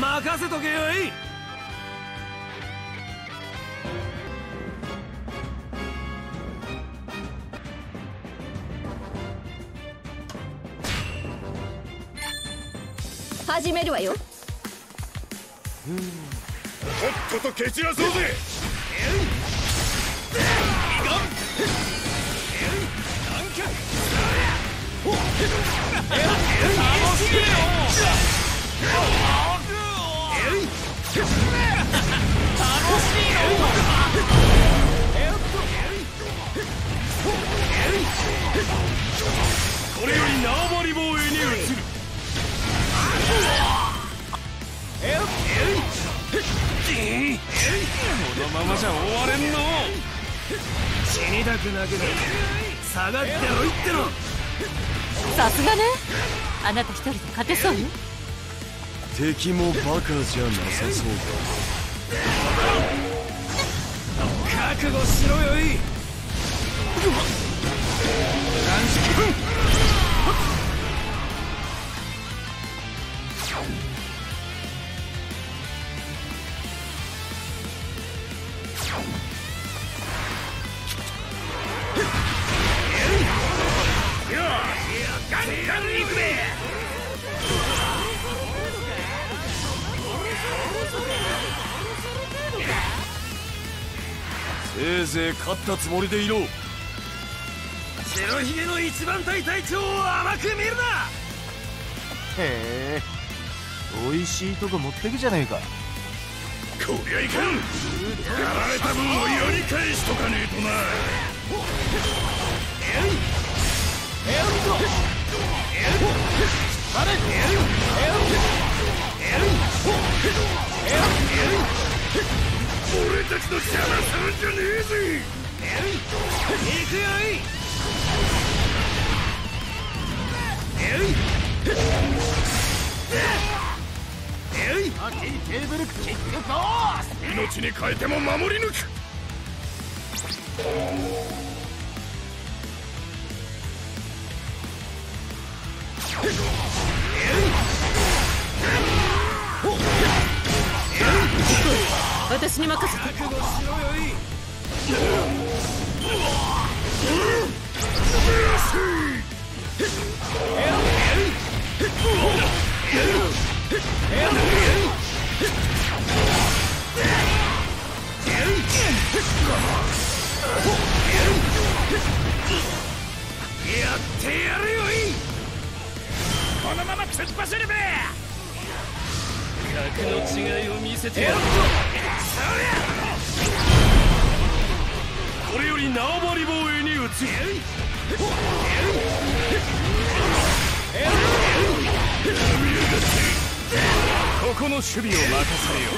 任せとけよい。始めるわよ。とっとと蹴散らそうぜこれより縄張り防衛に移るこのままじゃ終われんの死にたくなくな下がってろいってのさすがね。あなた一人で勝てそうよ。敵もバカじゃなさそう覚悟しろよいせいぜい勝ったつもりでいろ。白ひげの一番隊隊長を甘く見るな。へえ。美味しいとこ持ってくじゃねえか。こりゃいかん。やられた分をやり返しとかねえとな。俺たちの邪魔するんじゃねえぜ行くよいテーブルキックコ命に変えても守り抜く。え い私に任せて覚悟しろよいやってやるよいこのまま突っ走るべ格の違いを見せてやるぞ。これより縄張り防衛に移るここの守備を任されよ。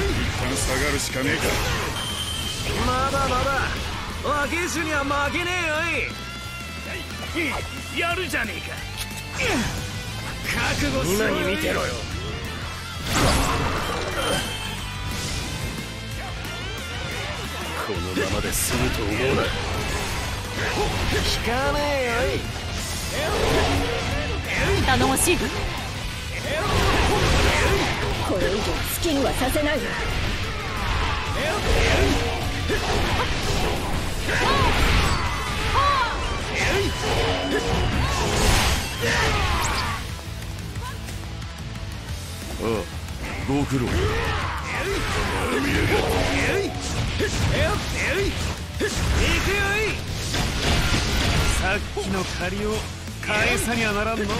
う一旦下がるしかねえかまだまだ若え衆には負けねえよい。やるじゃねえか。覚悟しろ今に見てろよ。このままで済むと思うな。聞かねえよい。頼もしいわこれ以上好きにはさせないご苦労さっきの借りを返さにはならんの。こ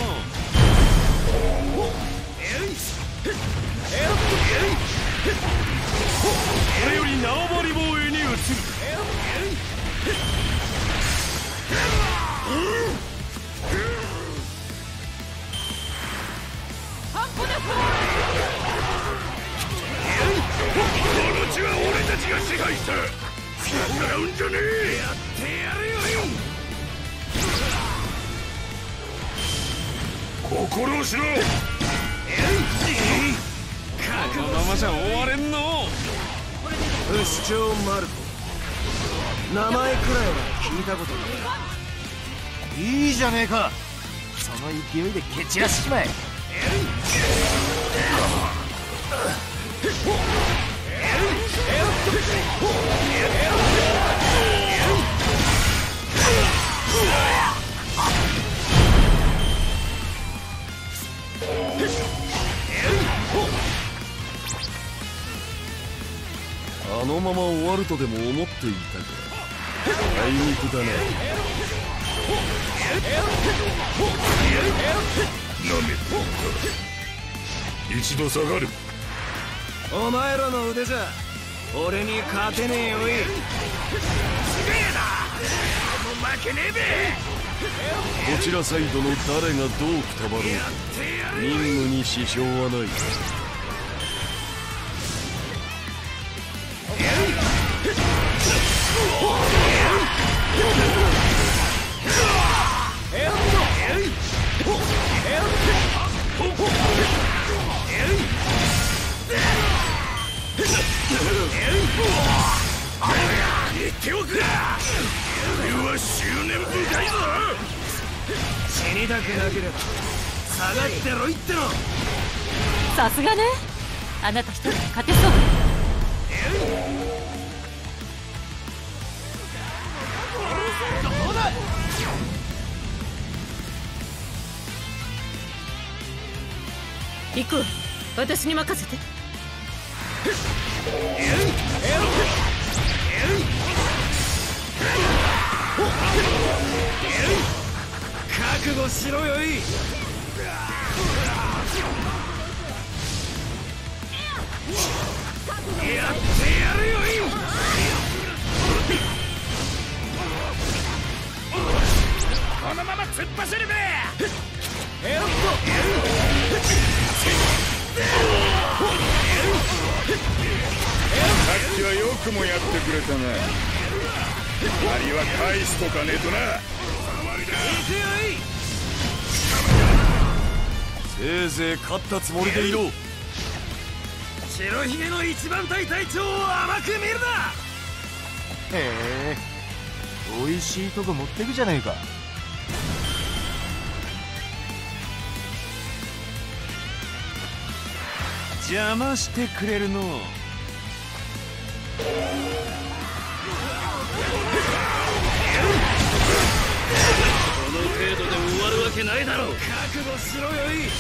れより縄張り防衛に移る。ままじゃ終われんの。不死鳥マルコ名前くらいは聞いたことないいいじゃねえかその勢いで蹴散らしちまえあのまま終わるとでも思っていたか。あいにくだな。なめ一度下がる。お前らの腕じゃ俺に勝てねえよい。すげえな。もう負けねえべ。こちらサイドの誰がどうくたばろう。と任務に支障はないさすがね。あなた一人で勝てそう。行くわ私に任せて。覚悟しろよい。このまま突っ走るべ。さっきはよくもやってくれたな。借りは返しとかねえとな。せいぜい勝ったつもりでいろ白ひげの一番隊隊長を甘く見るな！へえ美味しいとこ持ってくじゃねえか。邪魔してくれるの。この程度で終わるわけないだろう。覚悟しろよい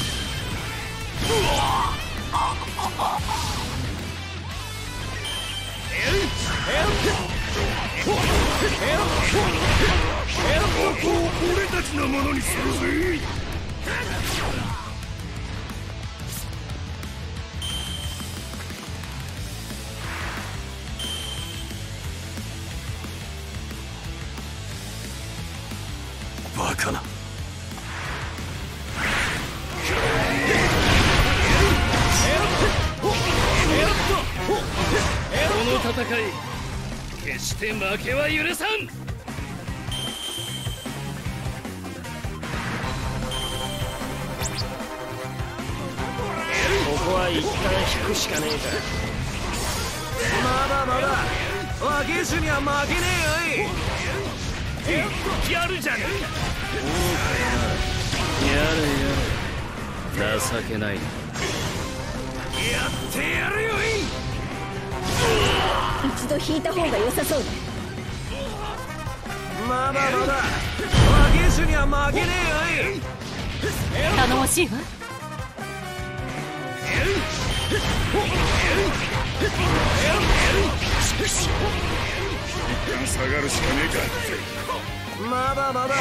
俺たちのものにするぜバカな。して負けは許さん。ここは一旦引くしかねえか。まだまだ若には負けねえよい。やるじゃねえやれやれ。情けない。なやってやる引いた方が良さそうだ。まだまだ。若え衆には負けねえよい。頼もしいわ。一旦下がるしかねえか。まだまだ。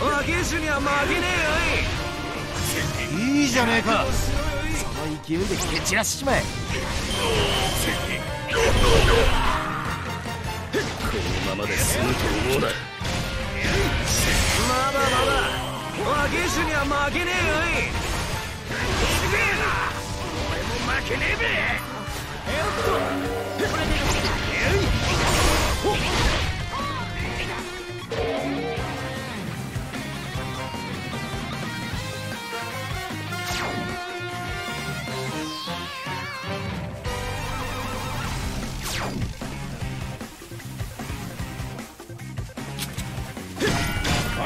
若え衆には負けねえよい。いいじゃねえか。その勢いで蹴散らしちまえ。このままで済むと思うなまだまだ和芸種には負けねえよい。い俺も負けねえべ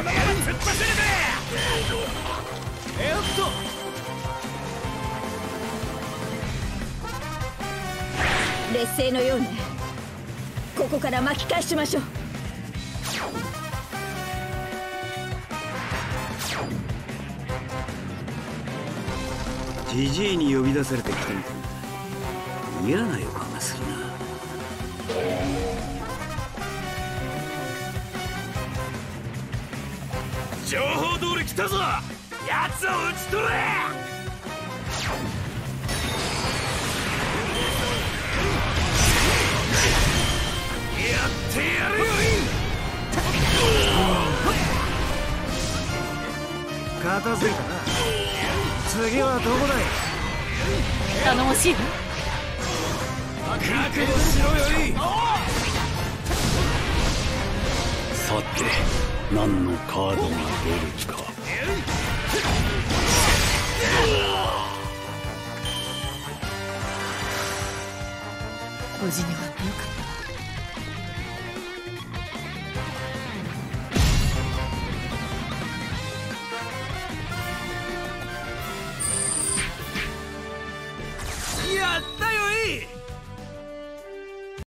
せるぜえっと劣勢のようねここから巻き返しましょう。ジジイに呼び出されてきたみたいな嫌な予感がするな。情報通り来たぞ。奴を撃ち取れ。やってやるよ。片付いたな。次はどこだい？頼もしいわ。覚悟しろよいさて何のカードが出るか。無事に終わってよか。った